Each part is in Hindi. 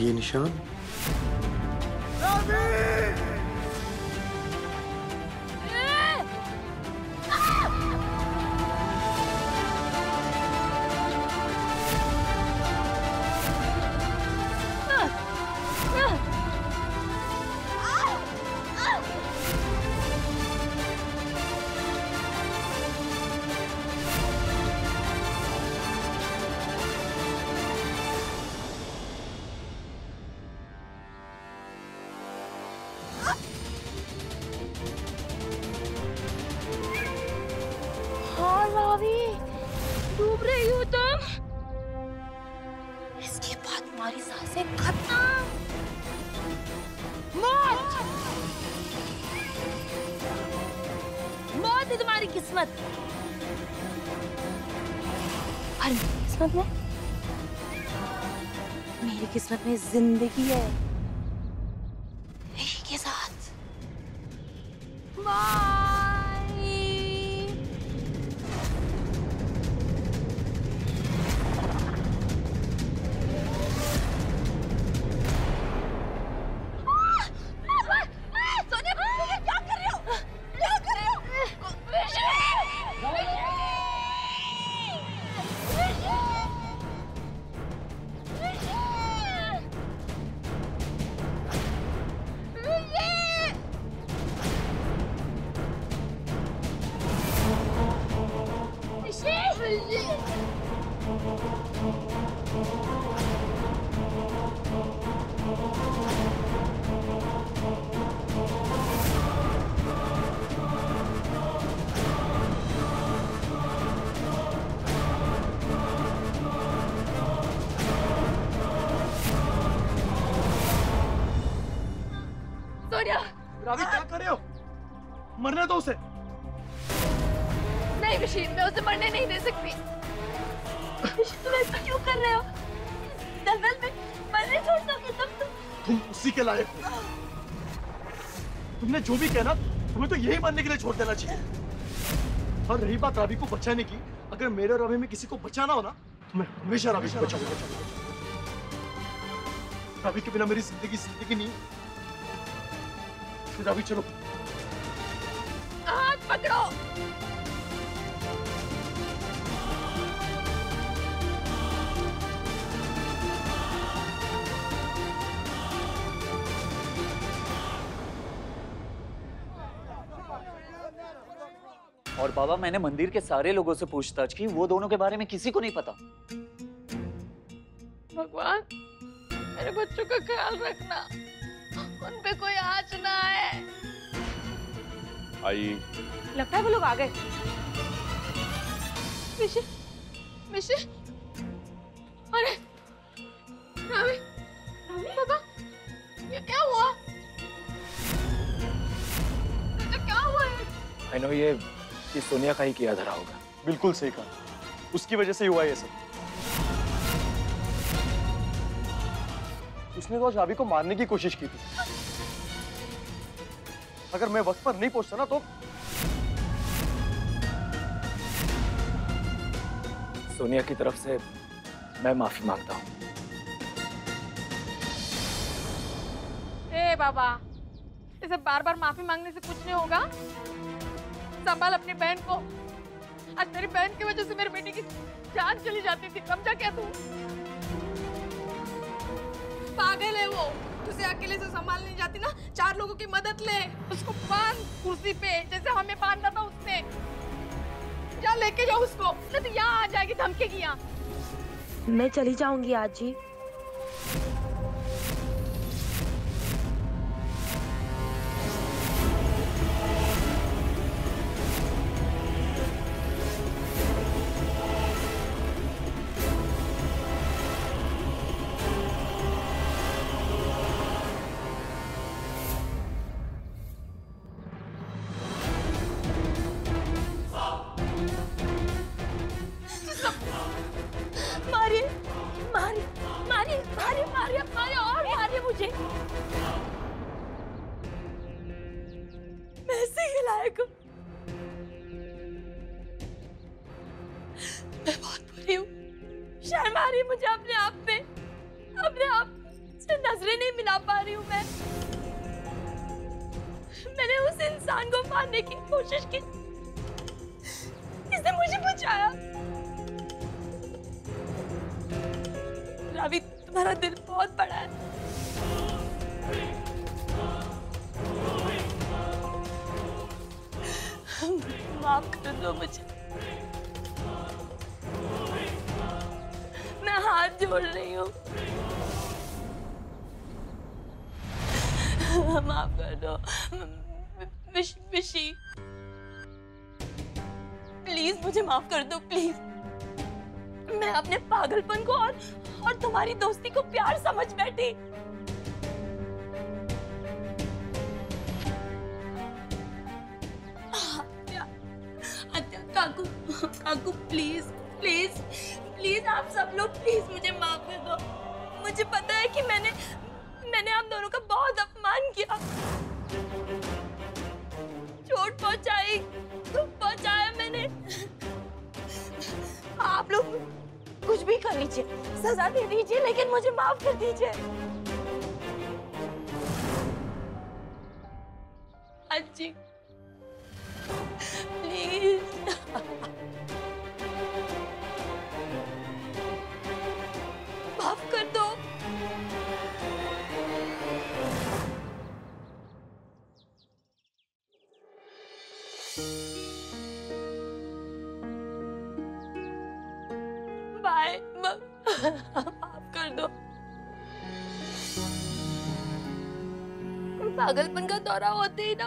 ये निशान रावी। डूब रही हो तुम। इसके बाद तुम्हारी साँसें खत्म। मौत। मौत है तुम्हारी किस्मत। और किस्मत में? मेरी किस्मत में ज़िंदगी है। मरने दो उसे। नहीं विशी मैं उसे मरने नहीं दे सकती। तुम ऐसा क्यों कर रहे हो? दलदल में मरने छोड़ दोगे तुम तो। तुम उसी के लायक हो। तुमने जो भी कहना तुम्हें तो यही मानने के लिए छोड़ देना चाहिए। और रही बात रवि को बचाने की अगर मेरे और रवि में किसी को बचाना हो ना तो मैं हमेशा रवि को बचाऊँगा। रवि के बिना मेरी ज़िंदगी ज़िंदगी नहीं है। रवि चलो। पकड़ो और बाबा मैंने मंदिर के सारे लोगों से पूछताछ की। वो दोनों के बारे में किसी को नहीं पता। भगवान मेरे बच्चों का ख्याल रखना। उन पे कोई आँच ना आए। आई लगता है वो लोग आ गए। मिशी मिशी अरे रवि रवि बाबा ये क्या हुआ? ये क्या हुआ आई नो ये ये सोनिया का ही किया धरा होगा। बिल्कुल सही कहा। उसकी वजह से ही हुआ ये सब। उसने तो रवि को मारने की कोशिश की थी। अगर मैं वक्त पर नहीं पहुँचता ना तो सोनिया की तरफ़ से मैं माफ़ी माँगता हूँ। ए बाबा इसे बार बार माफ़ी मांगने से कुछ नहीं होगा। संभाल अपनी बहन को। आज तेरी बहन की वजह से मेरी बेटी की जान चली जाती थी। समझा क्या तू? पागल है वो। तुझे अकेले से संभाल नहीं जाती ना, चार लोगों की मदद ले। उसको बाँध कुर्सी पे, जैसे हमें बांधा था उसने। जा लेके जाओ उसको, नहीं तो यहाँ आ जाएगी धमकेगी यहाँ। मैं चली जाऊँगी आज जी तुम्हारा दिल बहुत बड़ा है। माफ़ कर दो मुझे। मैं हाथ जोड़ रही हूँ। माफ़ कर दो। विश, प्लीज़ मुझे माफ़ कर दो प्लीज़। मैं अपने पागलपन को और और तुम्हारी दोस्ती को प्यार समझ बैठी। काकू काकू प्लीज़ प्लीज़ प्लीज़ आप सब लोग प्लीज़ मुझे माफ़ कर दो। मुझे पता है कि मैंने मैंने आप दोनों का बहुत अपमान किया। चोट पहुंचाई दुख पहुँचाया मैंने। आप लोग कुछ भी कर लीजिए। सजा दे दीजिए, लेकिन मुझे माफ़ कर दीजिए। अच्छी प्लीज़। माफ़ कर दो। बाय माफ़ कर दो। पागलपन का दौरा होते ही ना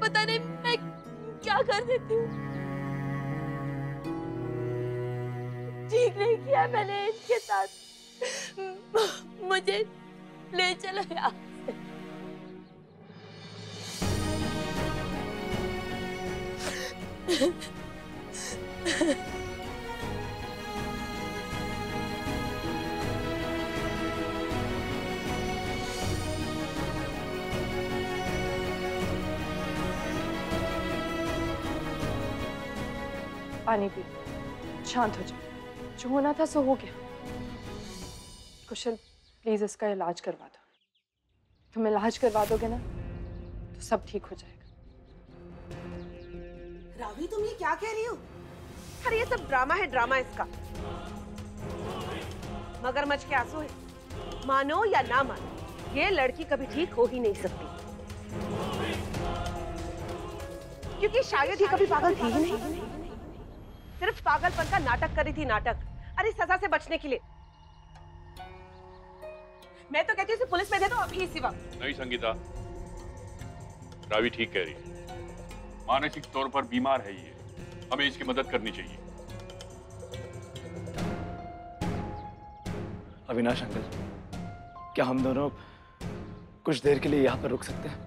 पता नहीं मैं क्या कर देती हूँ। ठीक नहीं किया मैंने इनके साथ। मुझे ले चलो यहाँ से। पानी पी। शांत हो जाओ। जो होना था सो हो गया। कुशल प्लीज़ इसका इलाज करवा दो। तुम इलाज करवा दोगे ना तो सब ठीक हो जाएगा। रावी तुम ये क्या कह रही हो? अरे ये सब ड्रामा है ड्रामा इसका। मगर मगरमच्छ के आँसू है। मानो या ना मानो ये लड़की कभी ठीक हो ही नहीं सकती। क्योंकि शायद ही कभी पागल थी। ही नहीं सिर्फ़ पागलपन का नाटक करी थी नाटक। अरे सजा से बचने के लिए। मैं तो कहती हूँ पुलिस में दे दो अभी इसी वक्त नहीं संगीता। रावी ठीक कह रही है। मानसिक तौर पर बीमार है ये। हमें इसकी मदद करनी चाहिए। अविनाश अंकल क्या हम दोनों कुछ देर के लिए यहाँ पर रुक सकते हैं?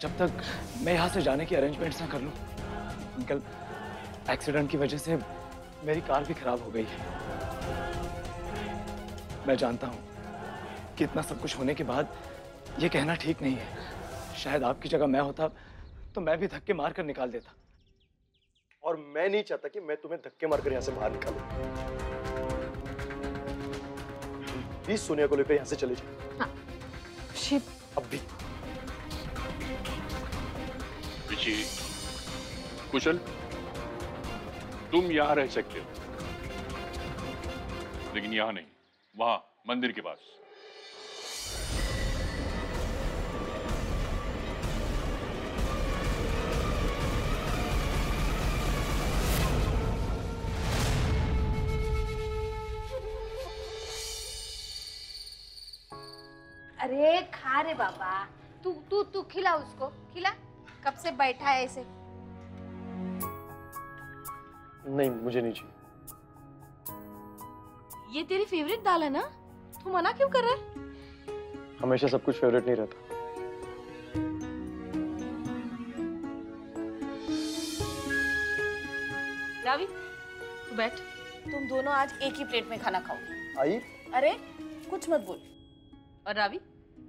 जब तक मैं यहाँ से जाने की अरेंजमेंट्स ना कर लूँ अंकल एक्सीडेंट की वजह से मेरी कार भी खराब हो गई है। मैं जानता हूँ कि इतना सब कुछ होने के बाद ये कहना ठीक नहीं है। शायद आपकी जगह मैं होता तो मैं भी धक्के मार कर निकाल देता। और मैं नहीं चाहता कि मैं तुम्हें धक्के मारकर यहाँ से बाहर निकालू। प्लीज़ सोनिया को लेकर यहाँ से चले जाओ। खुशी अब भी। कुशल? तुम यहाँ रह सकते हो। लेकिन यहाँ नहीं, वहाँ मंदिर के पास। अरे, खा रे बाबा। तू तू तू खिला उसको। खिला। कब से बैठा है ऐसे नहीं मुझे नहीं चाहिए। ये तेरी फेवरेट दाल है ना? तू मना क्यों कर रहा है? हमेशा सब कुछ फेवरेट नहीं रहता। रावी तू बैठ। तुम दोनों आज एक ही प्लेट में खाना खाओगे। आई? अरे कुछ मत बोल। और रावी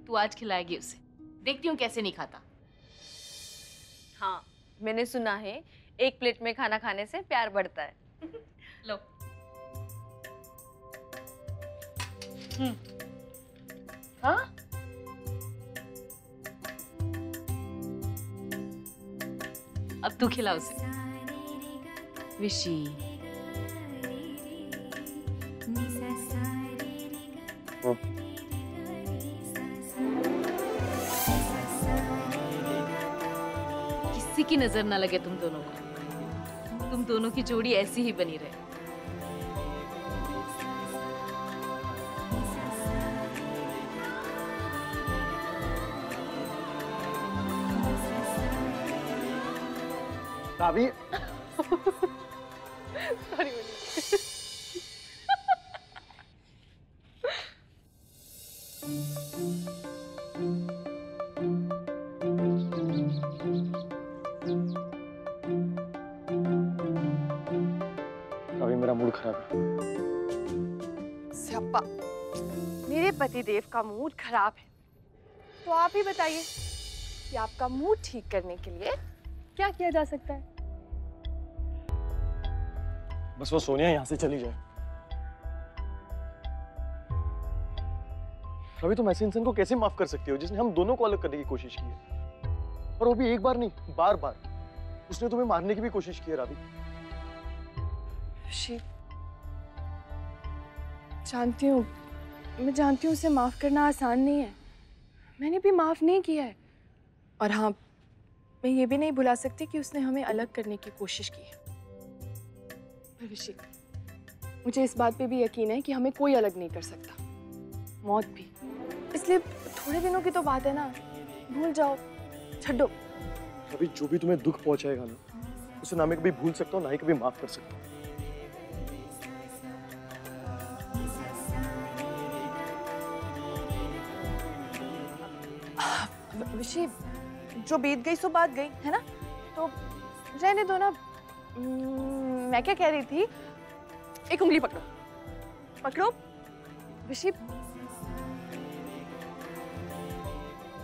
तू आज खिलाएगी उसे। देखती हूँ कैसे नहीं खाता। हाँ। मैंने सुना है एक प्लेट में खाना खाने से प्यार बढ़ता है। लो। हाँ? अब तू खिला उसे। विशी। किसी की नज़र ना लगे तुम दोनों को। तुम दोनों की जोड़ी ऐसी ही बनी रहे। सॉरी पतिदेव का मूड खराब है। तो आप ही बताइए कि आपका मूड ठीक करने के लिए क्या किया जा सकता है? बस वो सोनिया यहाँ से चली जाए। रवि तुम ऐसे इंसान को कैसे माफ़ कर सकती हो जिसने हम दोनों को अलग करने की कोशिश की है? और वो भी एक बार नहीं बार बार उसने तुम्हें मारने की भी कोशिश की है रावी। जानती हूँ। मैं जानती हूँ, उसे माफ़ करना आसान नहीं है। मैंने भी माफ़ नहीं किया है। और हाँ मैं ये भी नहीं भुला सकती कि उसने हमें अलग करने की कोशिश की है। ऋषि मुझे इस बात पे भी यकीन है कि हमें कोई अलग नहीं कर सकता। मौत भी। इसलिए थोड़े दिनों की तो बात है ना। भूल जाओ। छो अभी जो भी तुम्हें दुख पहुंचाएगा ना, उसे ना मैं कभी भूल सकता हूँ, ना ही कभी माफ़ कर सकता हूँ। विशी जो बीत गई सो बात गई है ना? तो रहने दो ना। हम्म, मैं क्या कह रही थी? एक उंगली पकड़ो। पकड़ो। विशी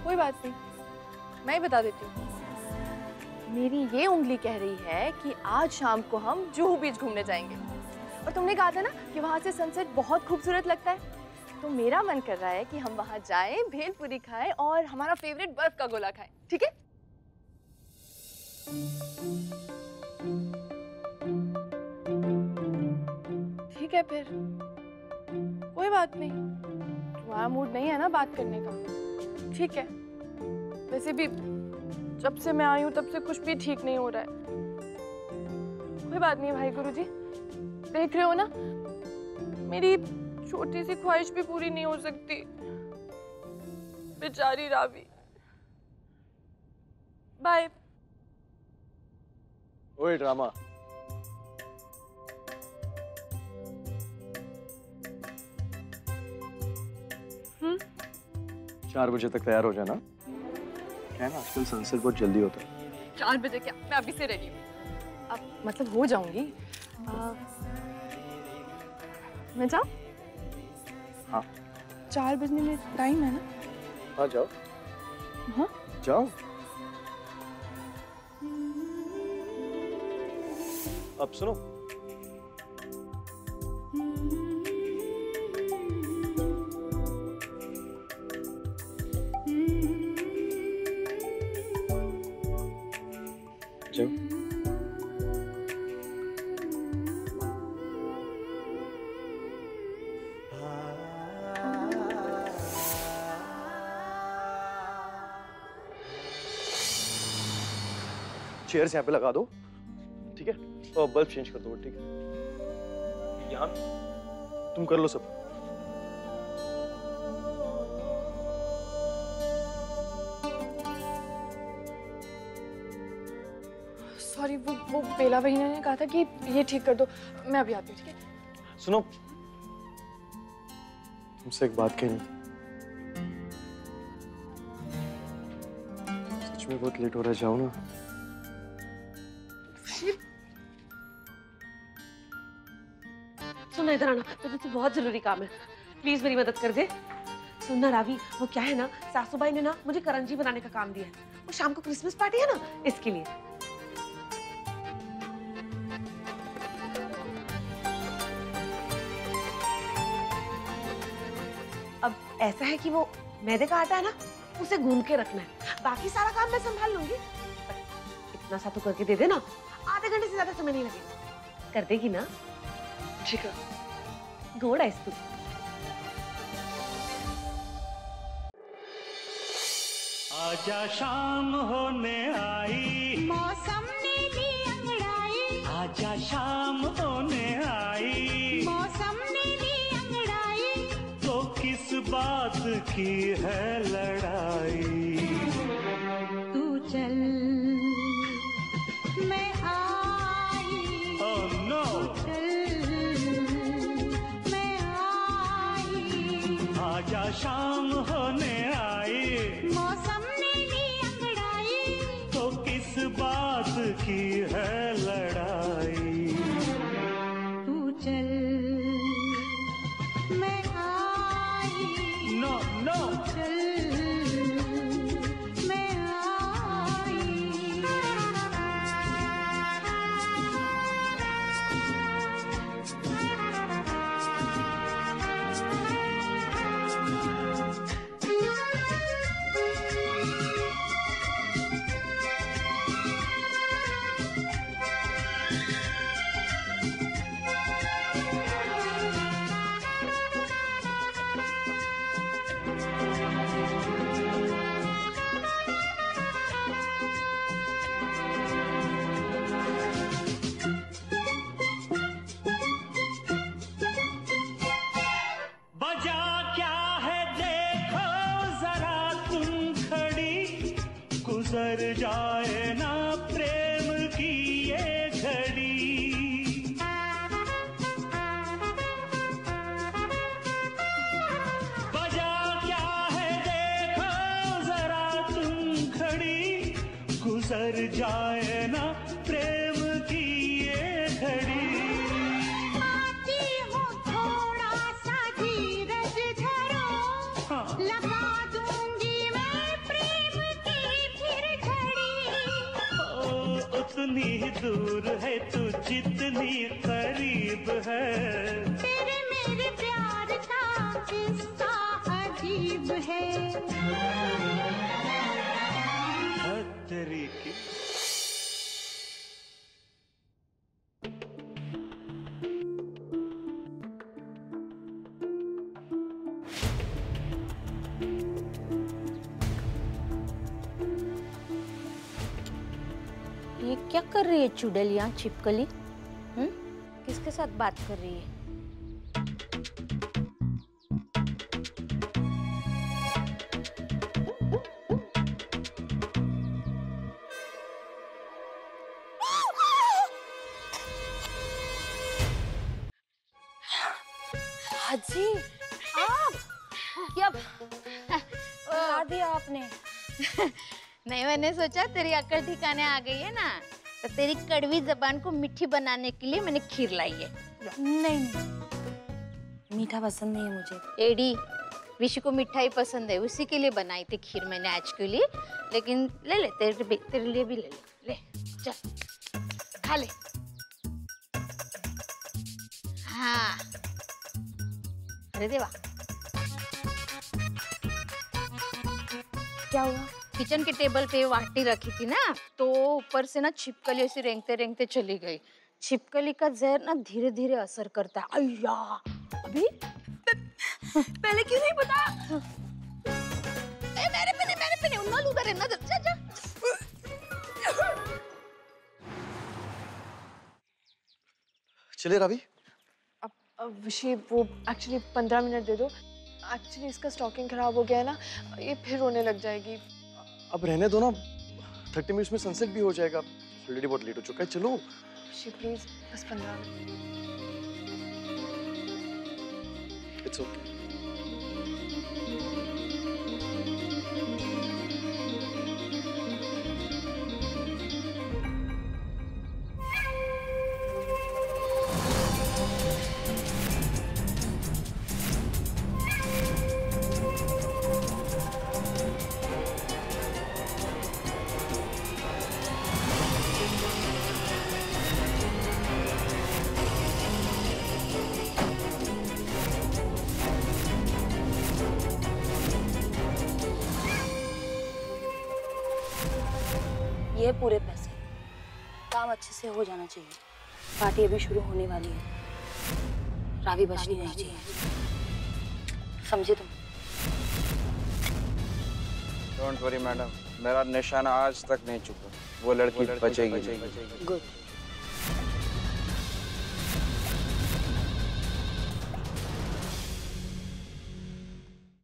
कोई बात नहीं मैं ही बता देती हूँ। मेरी ये उंगली कह रही है कि आज शाम को हम जूहू बीच घूमने जाएँगे। और तुमने कहा था ना कि वहाँ से सनसेट बहुत खूबसूरत लगता है। तो मेरा मन कर रहा है कि हम वहाँ जाएँ भेलपुरी खाएँ और हमारा फेवरेट बर्फ़ का गोला खाएँ, ठीक है? ठीक है फिर। कोई बात नहीं। तुम्हारा मूड नहीं है ना बात करने का? ठीक है। वैसे भी जब से मैं आई हूँ, तब से कुछ भी ठीक नहीं हो रहा है। कोई बात नहीं भाई गुरुजी। देख रहे हो ना? मेरी छोटी सी ख्वाहिश भी पूरी नहीं हो सकती। बेचारी रावी। बाय। ओए ड्रामा। हम्म? चार बजे तक तैयार हो जाना। क्या है ना आजकल सनसेट बहुत जल्दी होता है। चार बजे क्या? मैं अभी से रेडी हूँ। अब मतलब हो जाऊँगी। मैं जाऊँ? हाँ। चार बजने में टाइम है ना? हाँ जाओ। हाँ? जाओ। अब सुनो। चेयर्स यहाँ पे लगा दो। ठीक है? और बल्ब चेंज कर दो ठीक है? यहाँ। तुम कर लो सब। सॉरी वो वो बेला बहना ने कहा था कि ये ठीक कर दो। मैं अभी आती हूँ ठीक है? सुनो। तुमसे एक बात कहनी सच में बहुत लेट हो रहा है जाओ ना। सुनो इधर आना मुझे तो बहुत ज़रूरी काम है। प्लीज़ मेरी मदद कर दे। सुनना रावी, वो क्या है ना, सासूबाई ने ना मुझे करंजी बनाने का काम दिया है। वो शाम को क्रिसमस पार्टी है ना, इसके लिए। अब ऐसा है कि वो मैदे का आटा है ना, उसे गूंद के रखना है। बाकी सारा काम मैं संभाल लूँगी। इतना सा तो करके दे देना, आधे घंटे से ज़्यादा समय नहीं लगेगा। कर देगी ना? ठीक है। गोड़ है तू आजा शाम होने आई। मौसम ने ली अंगड़ाई। आजा शाम होने आई। मौसम ने ली अंगड़ाई। तो किस बात की है लड़ाई? की है लड़ाई। दूर है तू जितनी करीब है। तेरे मेरे प्यार का किस्सा अजीब है। तरीके ये क्या कर रही है चुड़ैल यहाँ छिपकली हम्म? किसके साथ बात कर रही है? मैंने सोचा तेरी अकल ठिकाने आ गई है ना तो तेरी कड़वी जबान को मीठी बनाने के लिए मैंने खीर लाई है। नहीं नहीं। मीठा पसंद नहीं है मुझे। एडी विशु को मिठाई पसंद है उसी के लिए बनाई थी खीर मैंने आज के लिए। लेकिन ले ले तेरे तेरे लिए भी ले ले। ले चल खा ले। हाँ। अरे देवा। क्या हुआ? किचन के टेबल पे वाटी रखी थी ना तो ऊपर से ना छिपकली ऐसी रेंगते रेंगते चली गई। छिपकली का जहर ना धीरे धीरे असर करता है। अय्या! अभी? पहले क्यों नहीं पता? ए, मेरे पे नहीं मेरे पे नहीं नल उधर है नज़र जा जा। चले रवि। अब अब विशी वो एक्चुअली पंद्रह मिनट दे दो। एक्चुअली इसका स्टॉकिंग खराब हो गया है ना ये फिर रोने लग जाएगी। अब रहने दो ना। थर्टी मिनट्स में सनसेट भी हो जाएगा। ऑलरेडी बहुत लेट हो चुका है चलो। प्लीज़ बस पंद्रह मिनट। इट्स ओके ये पूरे पैसे। काम अच्छे से हो जाना चाहिए। पार्टी अभी शुरू होने वाली है। रावी बचनी नहीं चाहिए। समझे तुम? डोंट वरी मैडम मेरा निशाना आज तक नहीं चुका। वो लड़की बचेगी। गुड